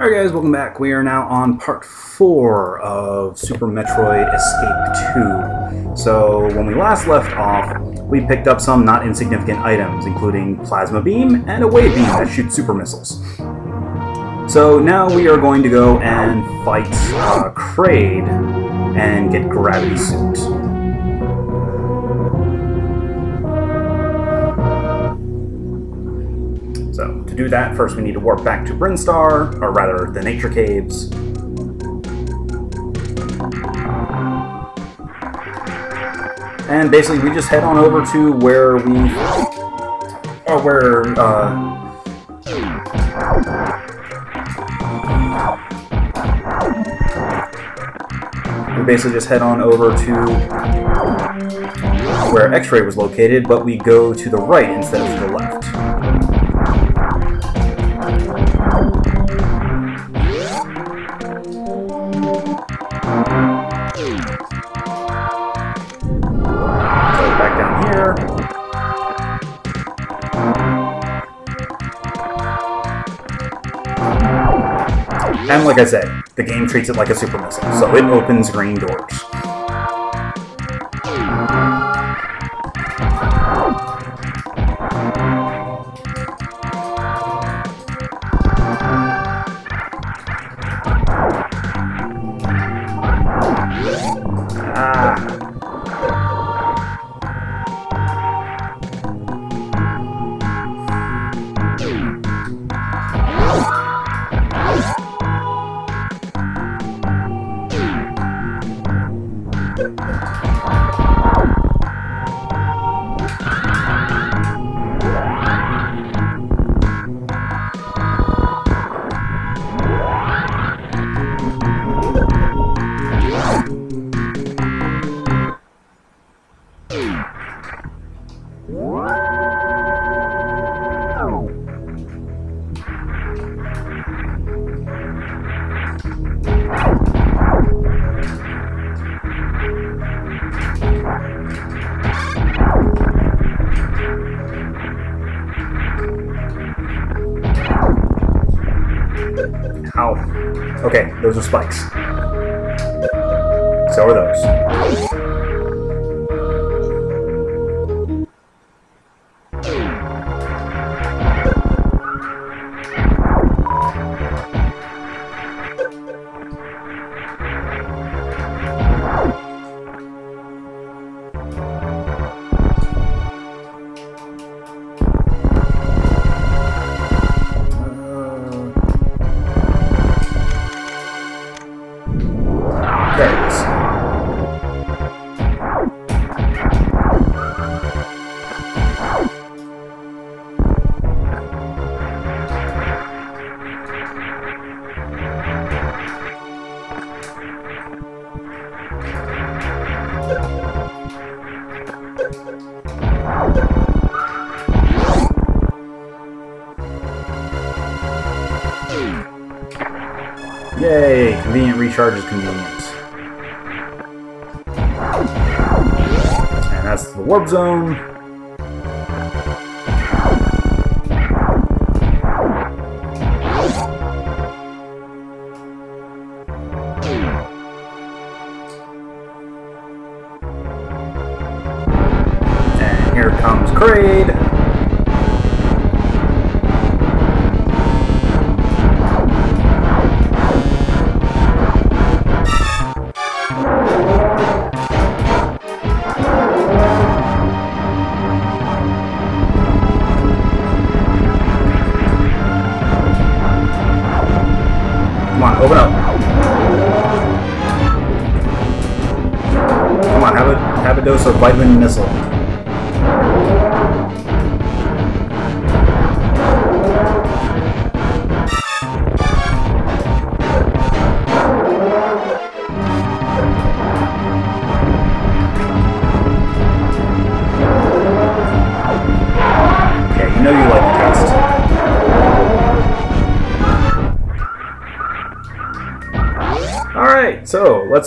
Alright guys, welcome back. We are now on part 4 of Super Metroid Escape 2. So, when we last left off, we picked up some not insignificant items, including Plasma Beam and a Wave Beam that shoots super missiles. So now we are going to go and fight uh, Kraid and get Gravity Suit. Do that, first we need to warp back to Brinstar, or rather, the Nature Caves. And basically, we just head on over to where we... Or where, uh... We basically just head on over to where X-Ray was located, but we go to the right instead of to the left. And like I said, the game treats it like a super missile, so it opens green doors. Okay, those are spikes. So are those. Yay! Convenient recharge is convenient. And that's the warp zone.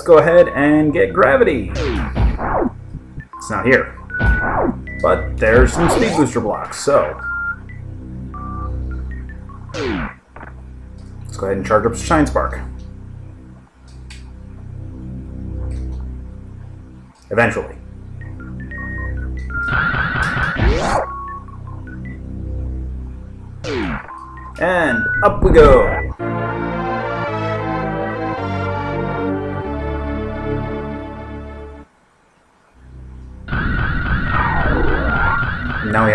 Let's go ahead and get gravity. It's not here. But there's some speed booster blocks, so. Let's go ahead and charge up Shine Spark. Eventually. And up we go!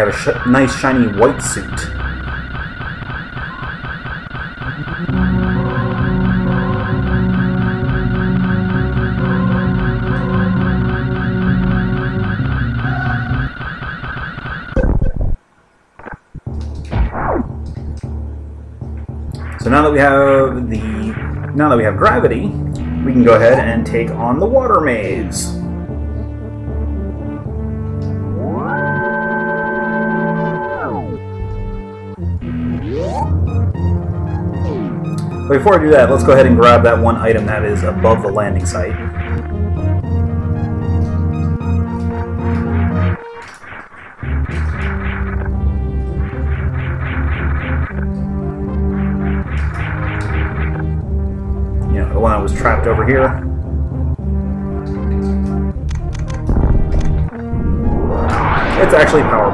Have a sh nice shiny white suit. So now that we have the now that we have gravity, we can go ahead and take on the water maze. But before I do that, let's go ahead and grab that one item that is above the landing site. You know, the one that was trapped over here. It's actually power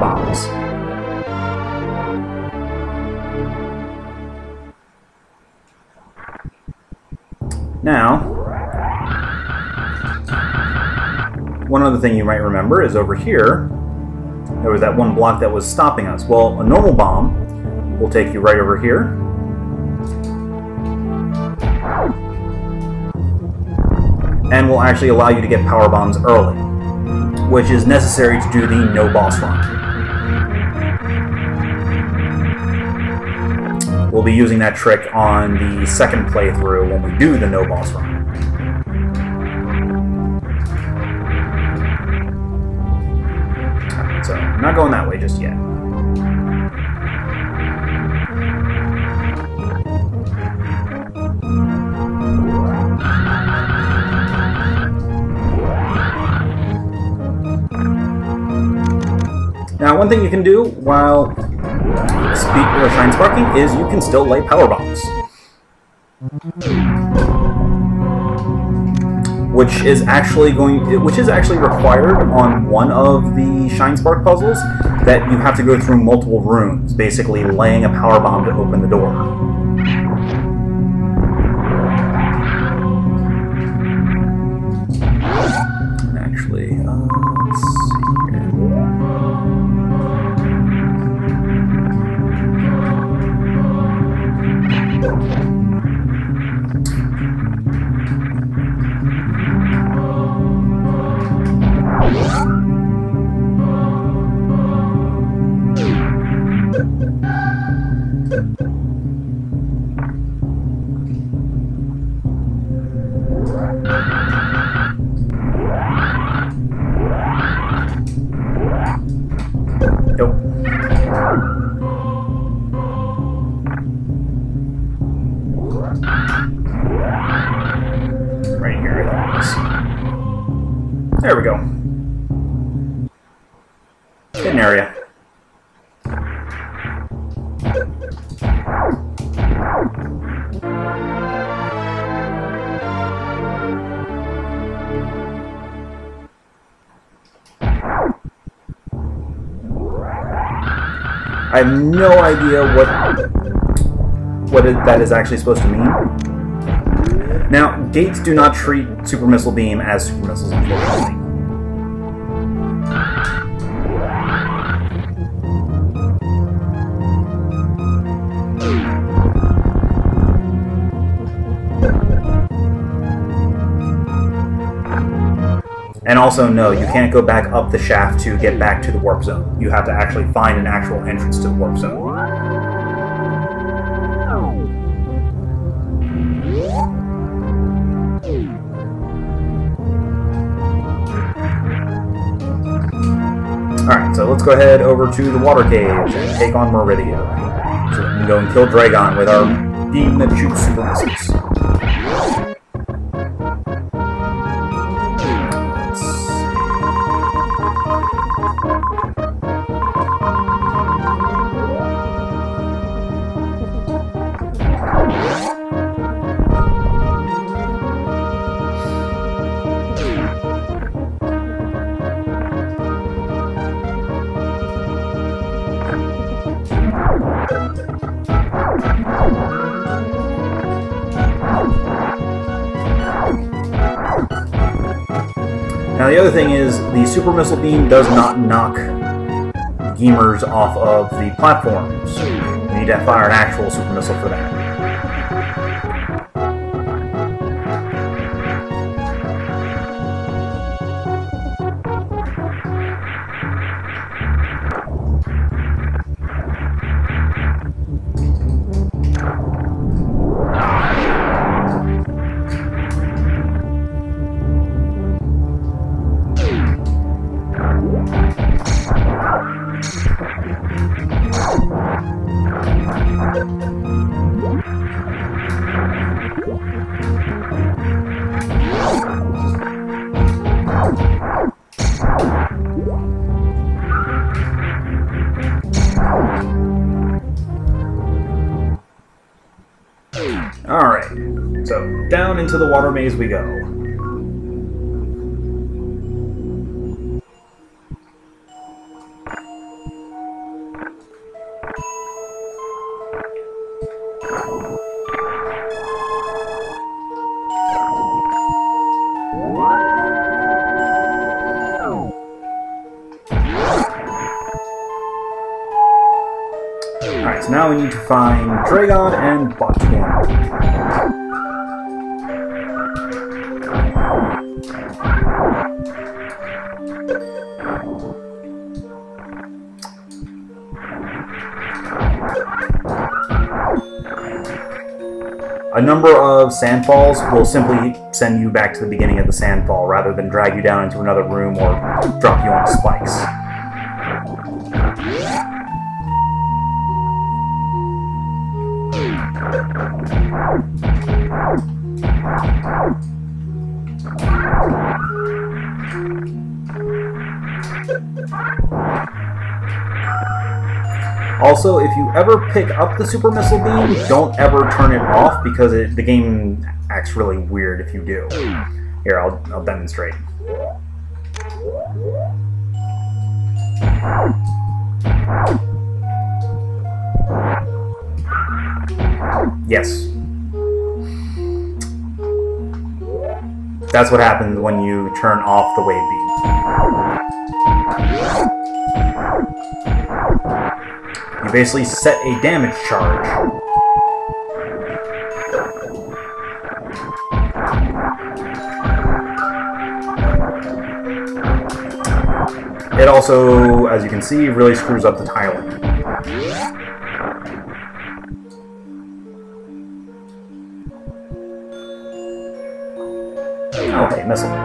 Now, one other thing you might remember is over here, there was that one block that was stopping us. Well, a normal bomb will take you right over here. And will actually allow you to get power bombs early, which is necessary to do the no boss run. We'll be using that trick on the second playthrough when we do the no boss run. So, not going that way just yet. Now, one thing you can do while speed or shine sparking is you can still light power bombs. Which is actually going which is actually required on one of the shine spark puzzles that you have to go through multiple rooms, basically laying a power bomb to open the door. I have no idea what what it, that is actually supposed to mean. Now, gates do not treat super missile beam as super missiles, unfortunately. Also, no, you can't go back up the shaft to get back to the warp zone. You have to actually find an actual entrance to the warp zone. Alright, so let's go ahead over to the water cage and take on Maridia. So we can go and kill Draygon with our beam that shoots super missiles. The other thing is the super missile beam does not knock gamers off of the platforms. You need to fire an actual super missile for that. Alright, so down into the water maze we go. Alright, so now we need to find Draygon and A number of sandfalls will simply send you back to the beginning of the sandfall rather than drag you down into another room or drop you on spikes. Also, if you ever pick up the super missile beam, don't ever turn it off because it, the game acts really weird if you do. Here, I'll, I'll demonstrate. Yes. That's what happens when you turn off the wave beam. You basically set a damage charge. It also, as you can see, really screws up the tiling. Hey, missile.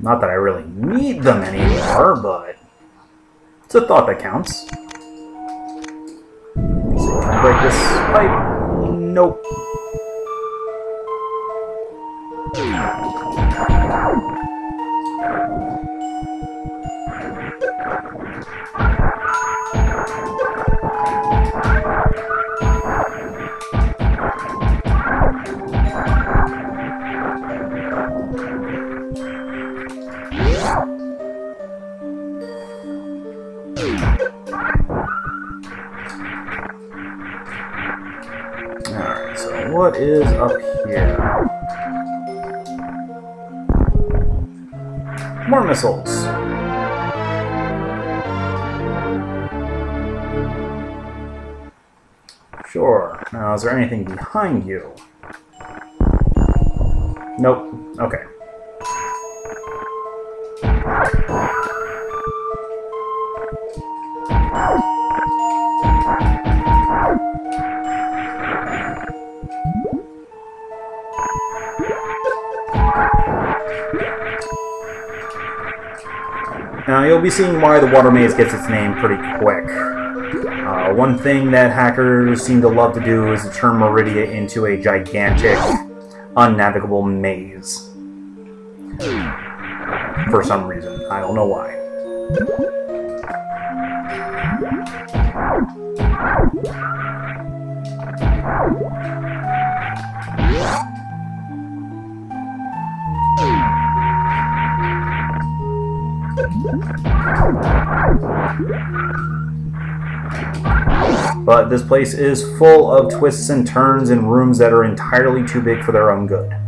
Not that I really need them anymore, but it's a thought that counts. So can I break this pipe? Nope. What is up here? More missiles. Sure. Now, is there anything behind you? Nope. Okay. Now, you'll be seeing why the water maze gets its name pretty quick. Uh, one thing that hackers seem to love to do is to turn Maridia into a gigantic, unnavigable maze. For some reason. I don't know why. But this place is full of twists and turns and rooms that are entirely too big for their own good.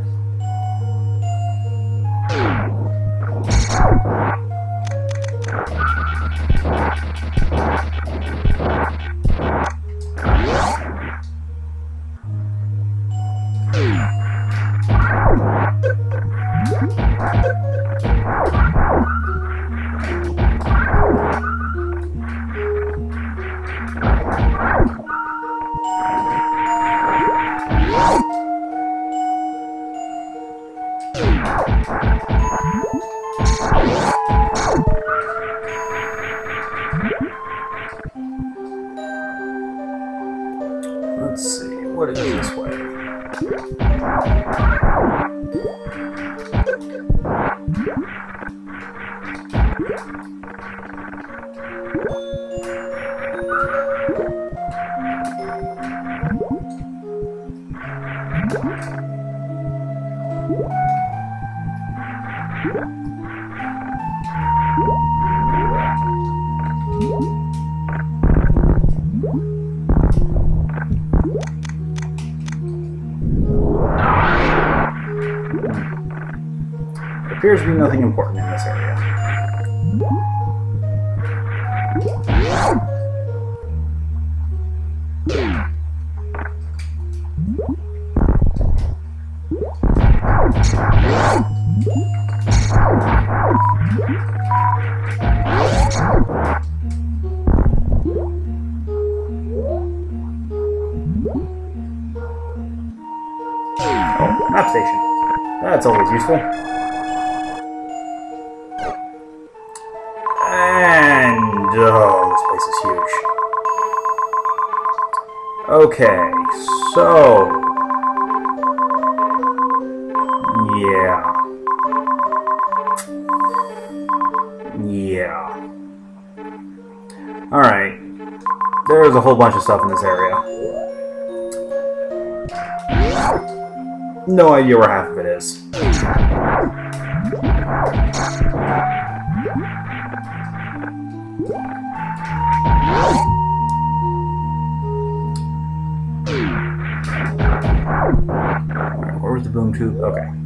Map station. That's always useful. And oh, this place is huge. Okay, so yeah, yeah. All right, there's a whole bunch of stuff in this area. No idea where half of it is. Alright, where was the boom tube? Okay.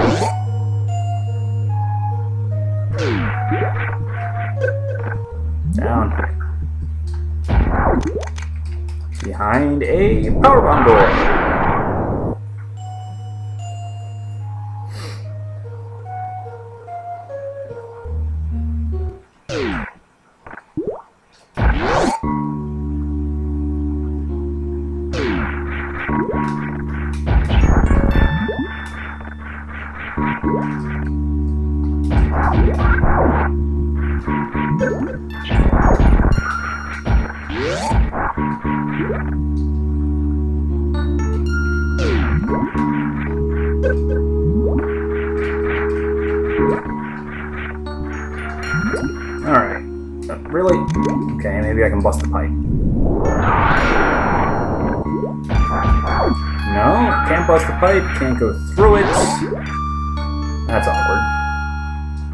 Down. Behind a power bomb door. That's awkward.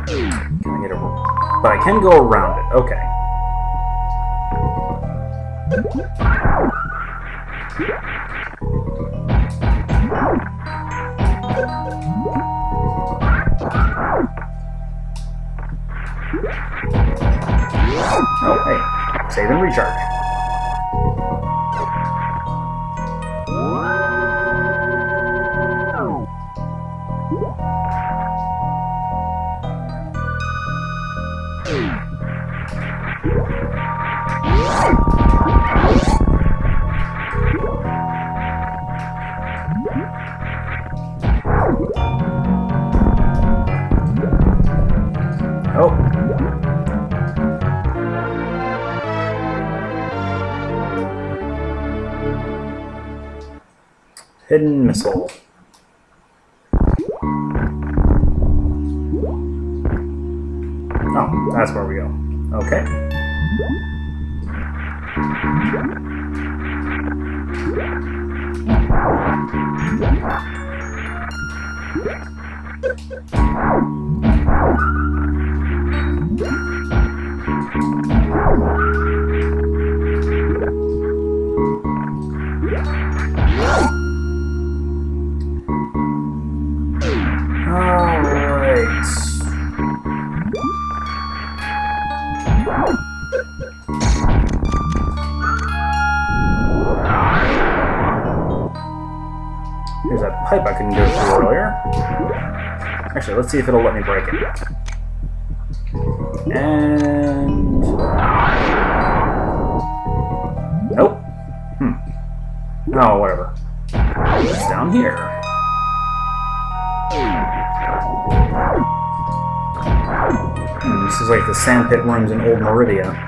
Can I get a... But I can go around it, okay. Oh, hey. Save and recharge. Hidden missile. Oh, that's where we go. Okay. Pipe I couldn't go through earlier. Actually, let's see if it'll let me break it. And... Nope. Hmm. Oh, whatever. It's down here. Hmm, this is like the sandpit rooms in Old Maridia.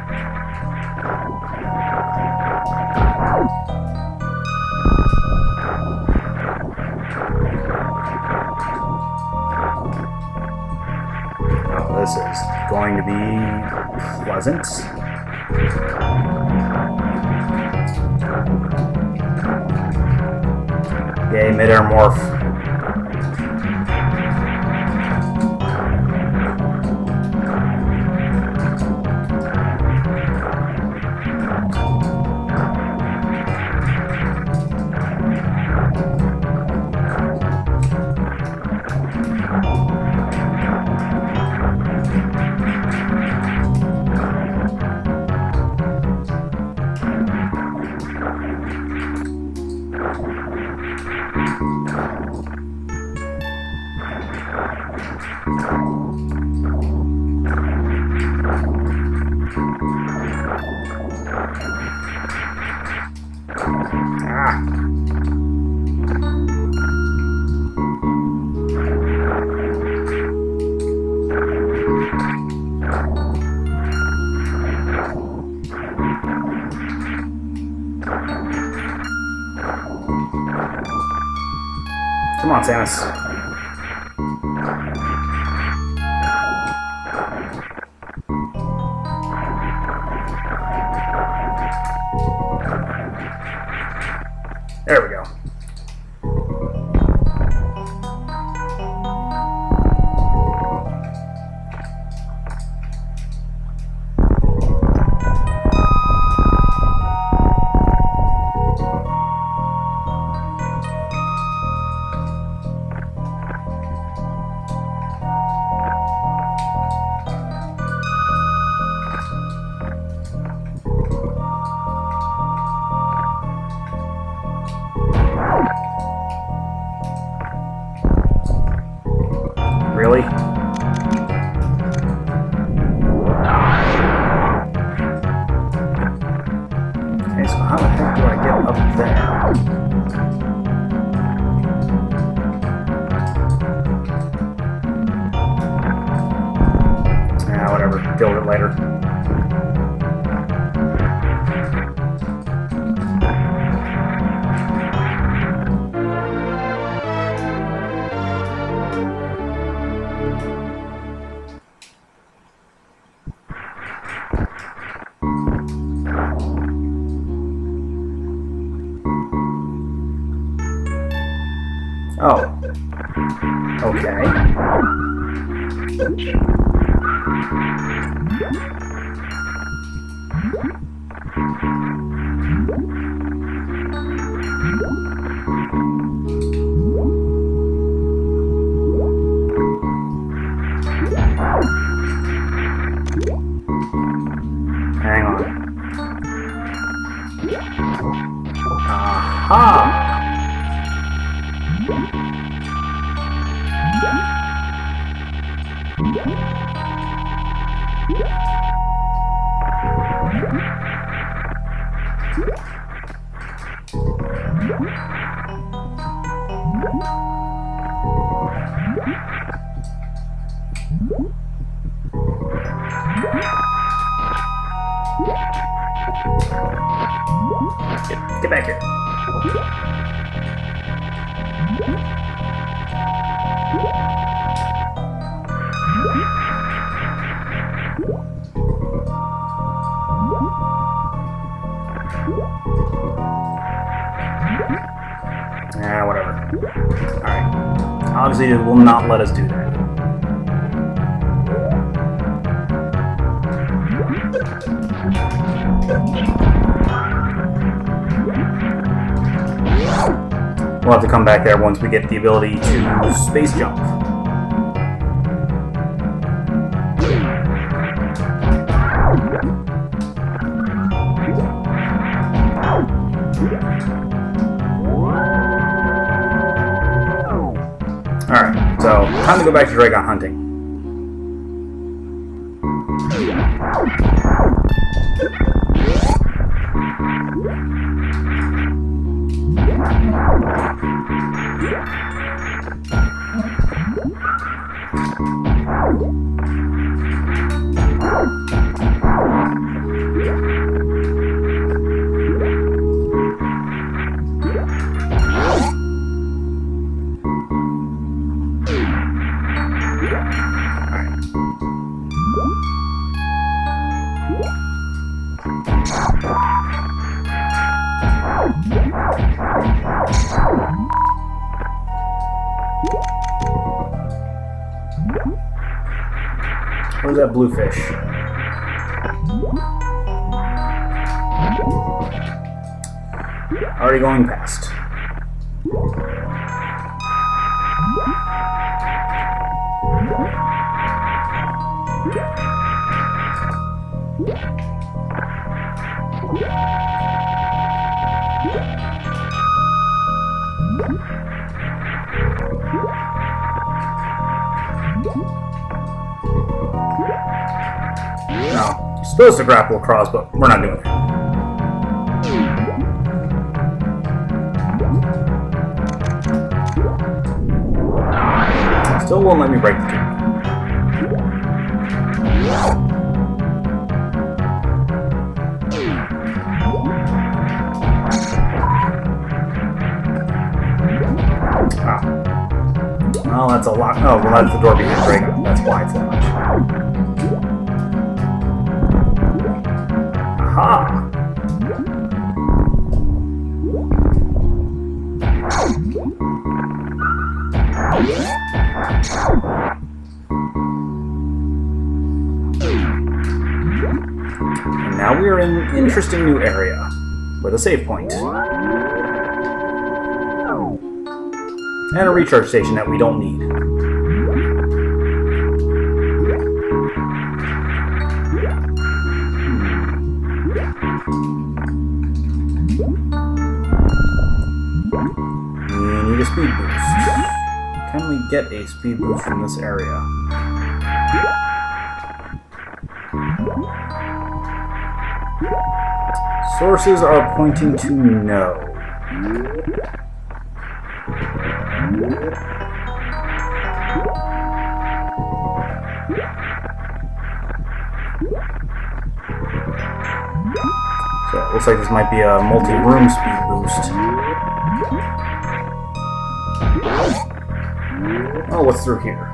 This is going to be pleasant. Yay, mid-air morph. Come on, Samus. Deal it later. Get, back here. It will not let us do that. We'll have to come back there once we get the ability to space jump. Time to go back to Draygon hunting. Where's that blue fish? Already going past. Supposed to grapple across, but we're not doing it. Still won't let me break the. Ah. Oh, that's a lot. Oh, well, that's the door behind Drago. That's why it's that interesting new area with a save point. And a recharge station that we don't need. We need a speed boost. Can we get a speed boost from this area? Sources are pointing to no. So it looks like this might be a multi-room speed boost. Oh, what's through here?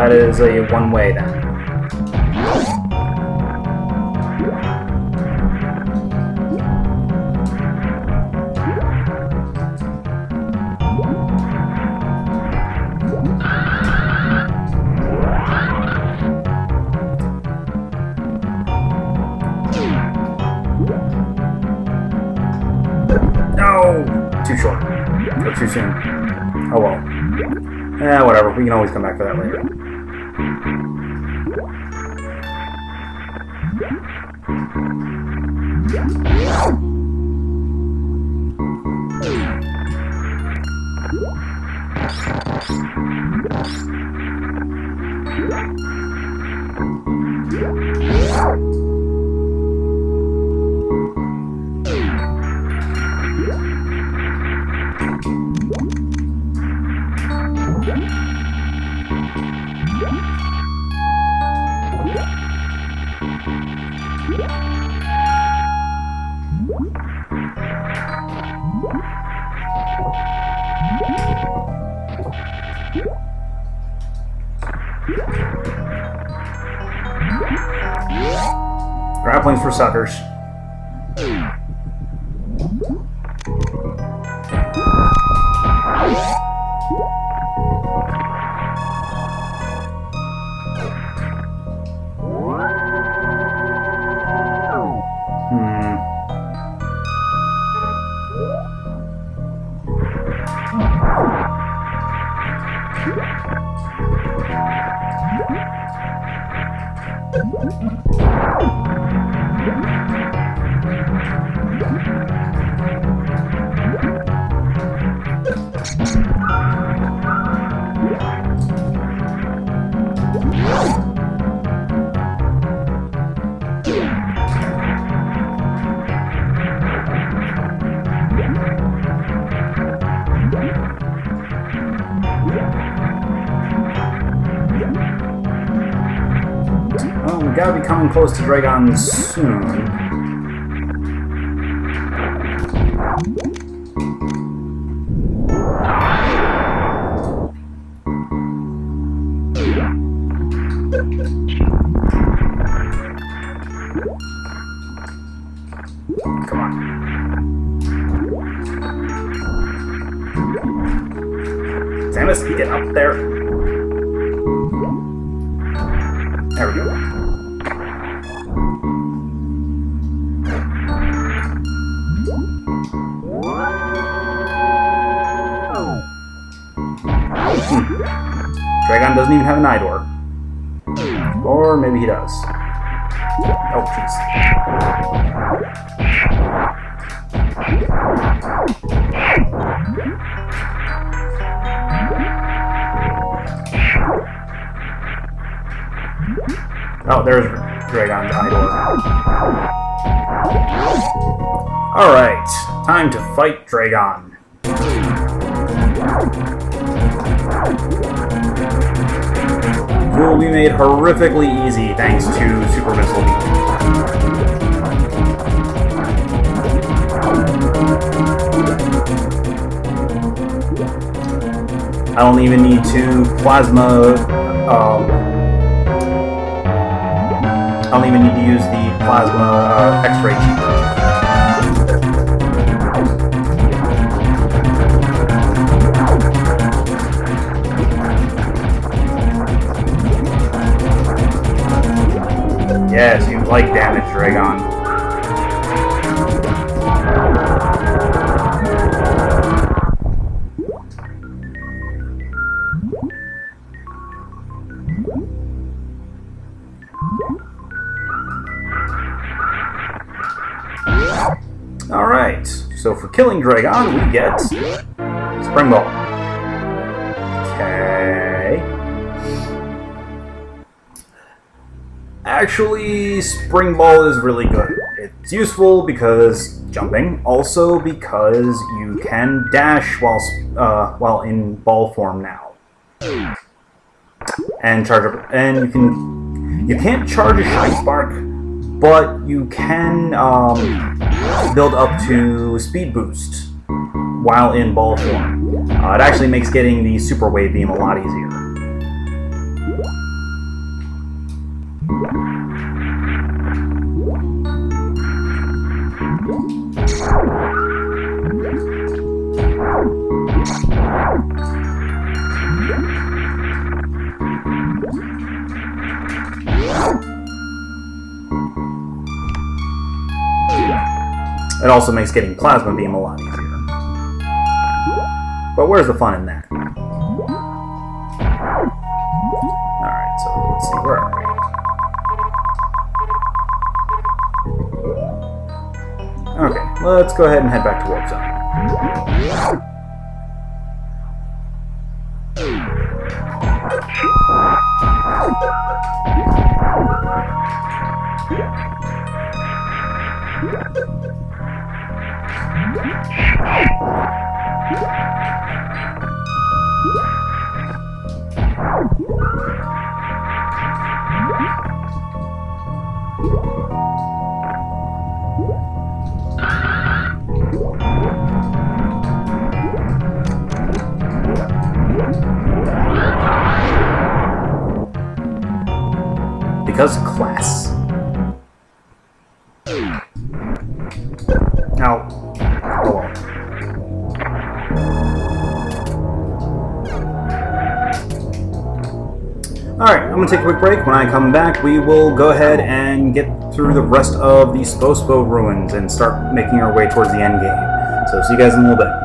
That is a one-way then. No! Too short. Or too soon. Oh well. Eh, whatever. We can always come back for that later. Grappling's for suckers. Gotta be coming close to Draygon soon. Alright, time to fight Draygon. Will be made horrifically easy thanks to Super Missile Beam. I don't even need to plasma. Um, I don't even need to use the plasma uh, X-ray. Yes, you like damage, Draygon. Draygon, we get Spring Ball. Okay. Actually, Spring Ball is really good. It's useful because jumping, also because you can dash while uh, while in ball form now, and charge up, and you can you can't charge a Shine Spark, but you can um, build up to speed boost while in ball form. Uh, it actually makes getting the Super Wave Beam a lot easier. It also makes getting Plasma Beam a lot easier. But where's the fun in that? Alright, so let's see, where are we? Okay, let's go ahead and head back to Warp Zone. Take a quick break. When I come back, we will go ahead and get through the rest of the Spospo ruins and start making our way towards the end game. So, see you guys in a little bit.